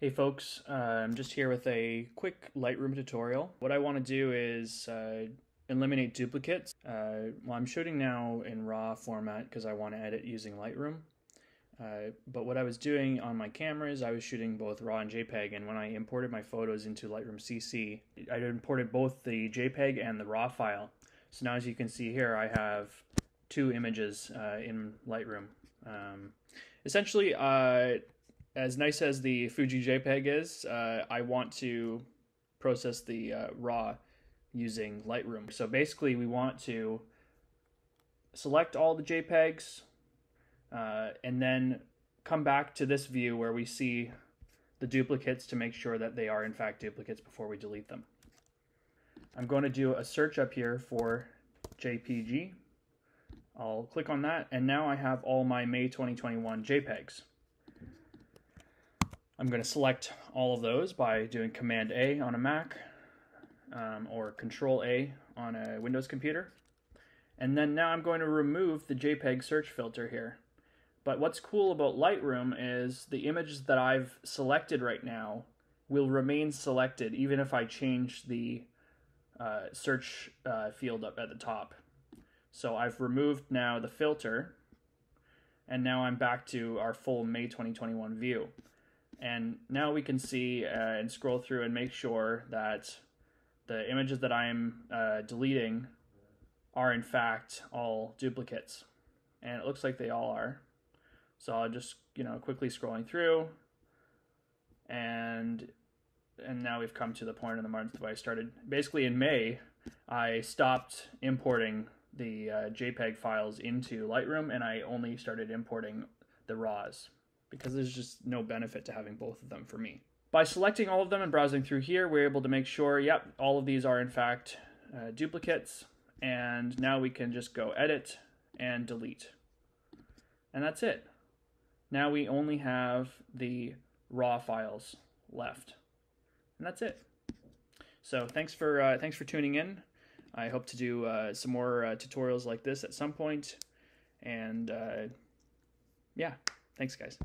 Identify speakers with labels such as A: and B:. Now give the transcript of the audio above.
A: Hey folks, uh, I'm just here with a quick Lightroom tutorial. What I want to do is uh, eliminate duplicates. Uh, well, I'm shooting now in RAW format because I want to edit using Lightroom. Uh, but what I was doing on my cameras, I was shooting both RAW and JPEG, and when I imported my photos into Lightroom CC, I imported both the JPEG and the RAW file. So now as you can see here, I have two images uh, in Lightroom. Um, essentially, uh, as nice as the Fuji JPEG is, uh, I want to process the uh, RAW using Lightroom. So basically, we want to select all the JPEGs uh, and then come back to this view where we see the duplicates to make sure that they are in fact duplicates before we delete them. I'm going to do a search up here for JPG. I'll click on that and now I have all my May 2021 JPEGs. I'm going to select all of those by doing Command A on a Mac um, or Control A on a Windows computer. And then now I'm going to remove the JPEG search filter here. But what's cool about Lightroom is the images that I've selected right now will remain selected even if I change the uh, search uh, field up at the top. So I've removed now the filter and now I'm back to our full May 2021 view. And now we can see uh, and scroll through and make sure that the images that I'm uh, deleting are in fact all duplicates. And it looks like they all are. So I'll just, you know, quickly scrolling through and and now we've come to the point in the month where I started basically in May I stopped importing the uh, JPEG files into Lightroom and I only started importing the RAWs because there's just no benefit to having both of them for me. By selecting all of them and browsing through here, we're able to make sure, yep, all of these are in fact uh, duplicates. And now we can just go edit and delete. And that's it. Now we only have the raw files left. And that's it. So thanks for uh, thanks for tuning in. I hope to do uh, some more uh, tutorials like this at some point. And uh, yeah, thanks guys.